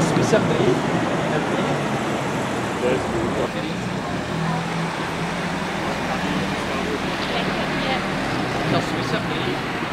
Suíça Play. A Suíça Play.